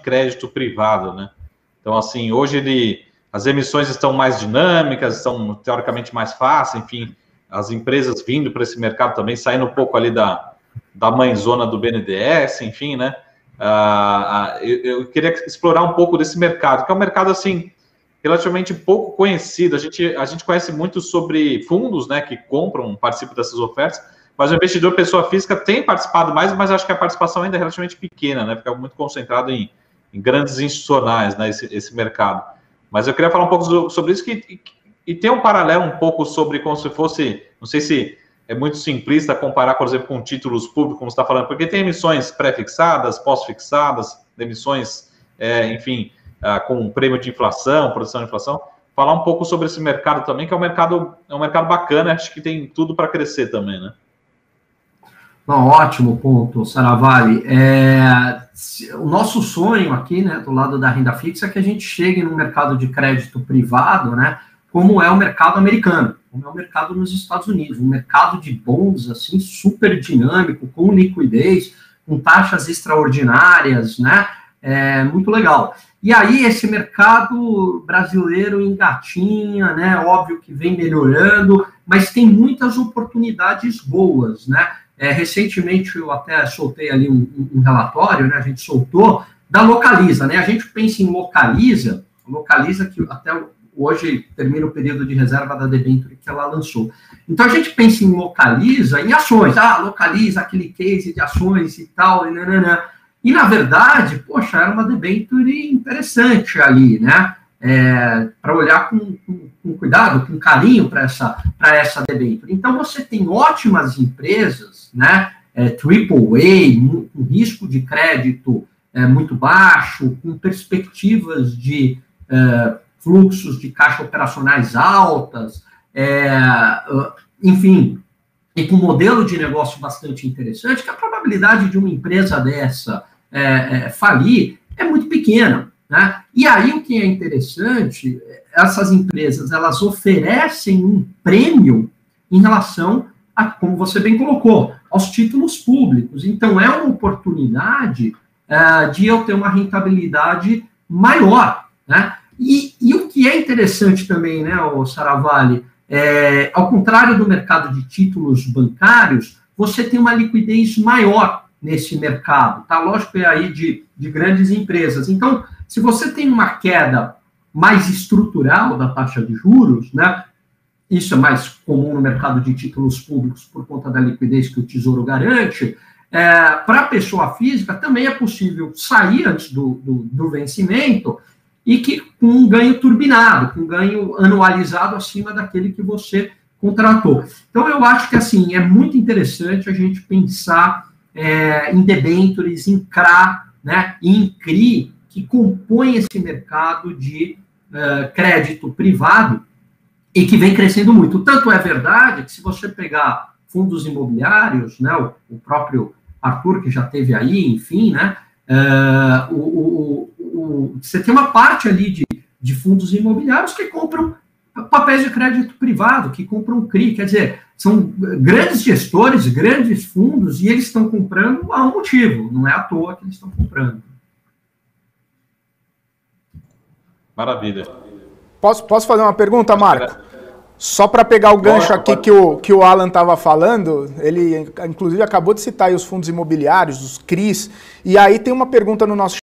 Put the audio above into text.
crédito privado, né? Então, assim, hoje ele, as emissões estão mais dinâmicas, estão teoricamente mais fáceis, enfim, as empresas vindo para esse mercado também, saindo um pouco ali da, da mãezona do BNDES, enfim, né? Uh, uh, eu, eu, queria explorar um pouco desse mercado, que é um mercado, assim, relativamente pouco conhecido. A gente, a gente conhece muito sobre fundos, né, que compram, participam dessas ofertas, mas o investidor pessoa física tem participado mais, mas acho que a participação ainda é relativamente pequena, né? Fica muito concentrado em, em grandes institucionais, né? Esse, esse, mercado. Mas eu queria falar um pouco sobre isso que, e, e ter um paralelo um pouco sobre como se fosse, não sei se é muito simplista comparar, por exemplo, com títulos públicos, como você está falando, porque tem emissões pré-fixadas, pós-fixadas, emissões, é, enfim, ah, com prêmio de inflação, produção de inflação. Falar um pouco sobre esse mercado também, que é um mercado, é um mercado bacana, acho que tem tudo para crescer também, né? Bom, ótimo ponto, Saravalli. É, o nosso sonho aqui, né, do lado da renda fixa, é que a gente chegue no mercado de crédito privado, né, como é o mercado americano, como é o mercado nos Estados Unidos, um mercado de bons, assim, super dinâmico, com liquidez, com taxas extraordinárias, né, é muito legal. E aí esse mercado brasileiro engatinha, né, óbvio que vem melhorando, mas tem muitas oportunidades boas, né, é, recentemente eu até soltei ali um, um, relatório, né? A gente soltou da Localiza, né? A gente pensa em Localiza, Localiza que até hoje termina o período de reserva da debenture que ela lançou. Então a gente pensa em Localiza em ações, ah, Localiza aquele case de ações e tal, e nananã. E na verdade, poxa, era uma debenture interessante ali, né? É, para olhar com, com, com, cuidado, com carinho para essa, essa debenture. Então você tem ótimas empresas né? É, triple A, com risco de crédito é, muito baixo, com perspectivas de é, fluxos de caixa operacionais altas, é, enfim, e com um modelo de negócio bastante interessante, que a probabilidade de uma empresa dessa é, é, falir é muito pequena. Né? E aí o que é interessante, essas empresas elas oferecem um prêmio em relação a, como você bem colocou, aos títulos públicos. Então, é uma oportunidade uh, de eu ter uma rentabilidade maior. Né? E, e, o que é interessante também, né, o Saravalli, é, ao contrário do mercado de títulos bancários, você tem uma liquidez maior nesse mercado, tá? Lógico, é aí de, de grandes empresas. Então, se você tem uma queda mais estrutural da taxa de juros, né, isso é mais comum no mercado de títulos públicos por conta da liquidez que o Tesouro garante. É, Para a pessoa física, também é possível sair antes do, do, do, vencimento e que com um ganho turbinado, com um ganho anualizado acima daquele que você contratou. Então, eu acho que assim é muito interessante a gente pensar é, em debentures, em CRA, né, em CRI, que compõem esse mercado de uh, crédito privado, e que vem crescendo muito. Tanto é verdade que se você pegar fundos imobiliários, né, o, o próprio Arthur, que já teve aí, enfim, né, uh, o, o, você tem uma parte ali de, de fundos imobiliários que compram papéis de crédito privado, que compram CRI, quer dizer, são grandes gestores, grandes fundos, e eles estão comprando a um motivo, não é à toa que eles estão comprando. Maravilha. Posso, posso fazer uma pergunta, Marco? Só para pegar o gancho aqui que o, que o Alan estava falando, ele inclusive acabou de citar os fundos imobiliários, os CRIs, e aí tem uma pergunta no nosso